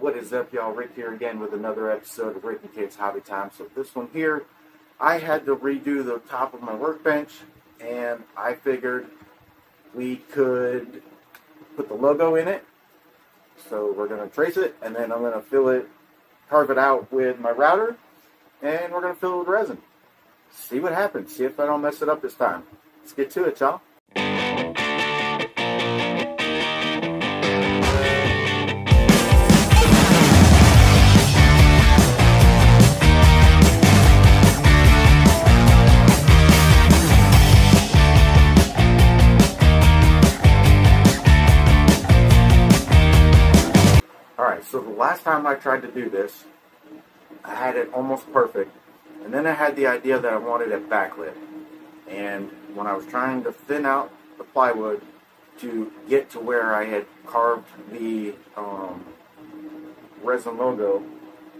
What is up, y'all? Rick here again with another episode of Rick and Kids Hobby Time. So this one here, I had to redo the top of my workbench, and I figured we could put the logo in it. So we're to trace it, and then I'm to fill it, carve it out with my router, and we're to fill it with resin. See what happens. See if I don't mess it up this time. Let's get to it, y'all. So the last time I tried to do this, I had it almost perfect. And then I had the idea that I wanted it backlit. And when I was trying to thin out the plywood to get to where I had carved the um, resin logo,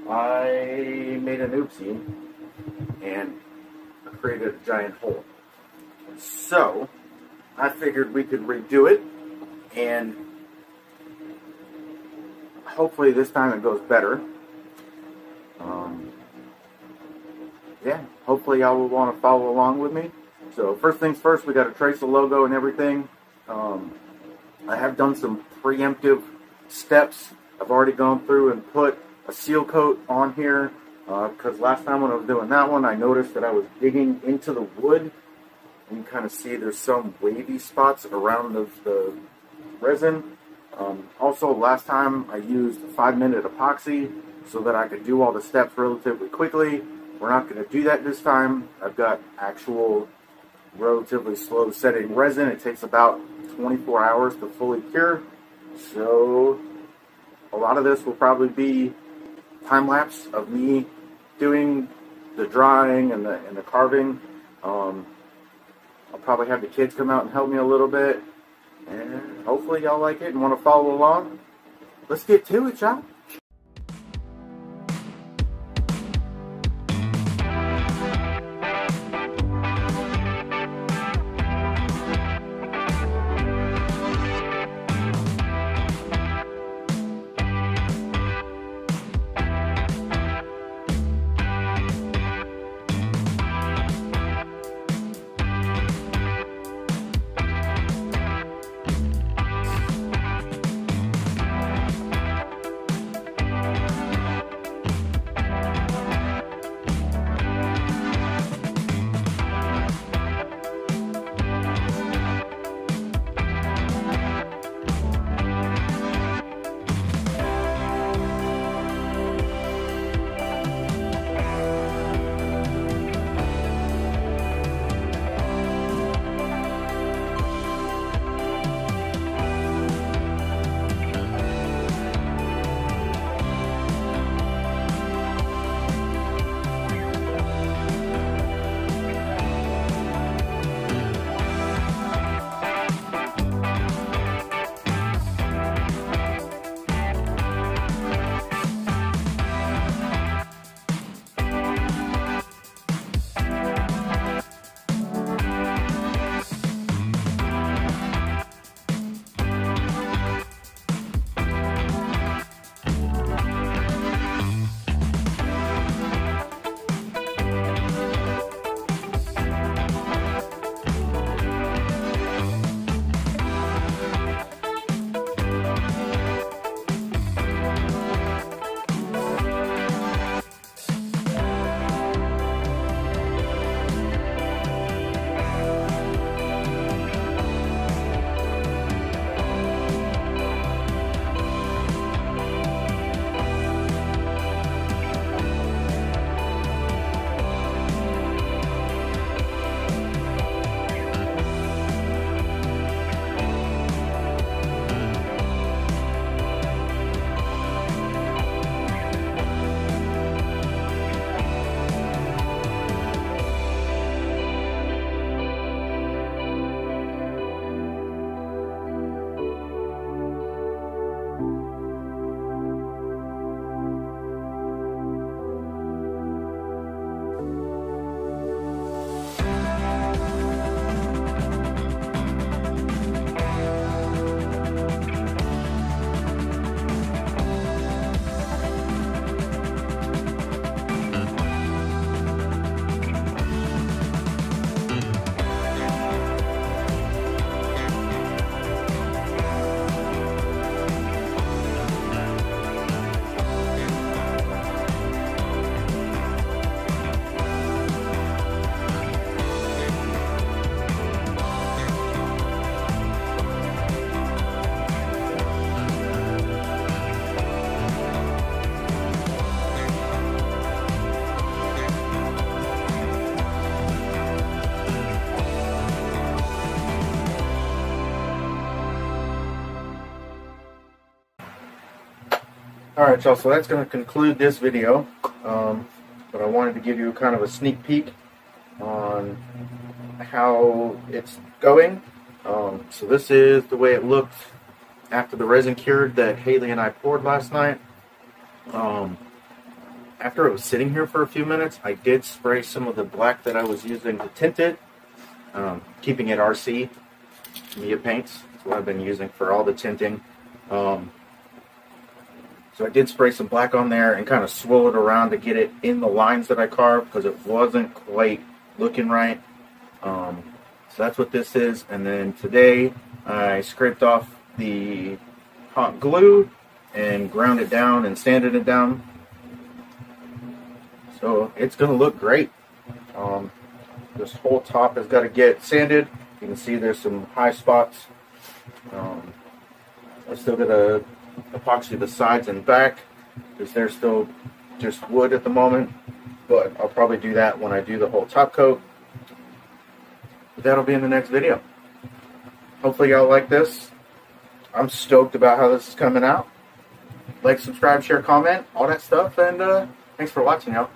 I made an oopsie and created a giant hole. So I figured we could redo it and hopefully this time it goes better. Um, yeah, hopefully y'all will want to follow along with me. So first things first, we got to trace the logo and everything. Um, I have done some preemptive steps. I've already gone through and put a seal coat on here because uh, last time when I was doing that one, I noticed that I was digging into the wood. And you kind of see there's some wavy spots around the, the resin. Um, also, last time I used five minute epoxy so that I could do all the steps relatively quickly. We're not going to do that this time. I've got actual relatively slow setting resin. It takes about 24 hours to fully cure. So a lot of this will probably be time lapse of me doing the drying and the, and the carving. Um, I'll probably have the kids come out and help me a little bit. And hopefully y'all like it and want to follow along. Let's get to it, y'all. Alright y'all, so that's going to conclude this video. Um, but I wanted to give you kind of a sneak peek on how it's going. Um, so this is the way it looked after the resin cured that Haleigh and I poured last night. Um, after it was sitting here for a few minutes, I did spray some of the black that I was using to tint it, um, keeping it RC Mia paints. That's what I've been using for all the tinting. Um, so I did spray some black on there and kind of swirl it around to get it in the lines that I carved because it wasn't quite looking right. Um, so that's what this is. And then today I scraped off the hot glue and ground it down and sanded it down. So it's going to look great. Um, this whole top has got to get sanded. You can see there's some high spots. Um, I still got to epoxy the sides and back because they're still just wood at the moment. But I'll probably do that when I do the whole top coat. But that'll be in the next video. Hopefully y'all like this. I'm stoked about how this is coming out. Like, subscribe, share, comment, all that stuff. And uh, thanks for watching, y'all.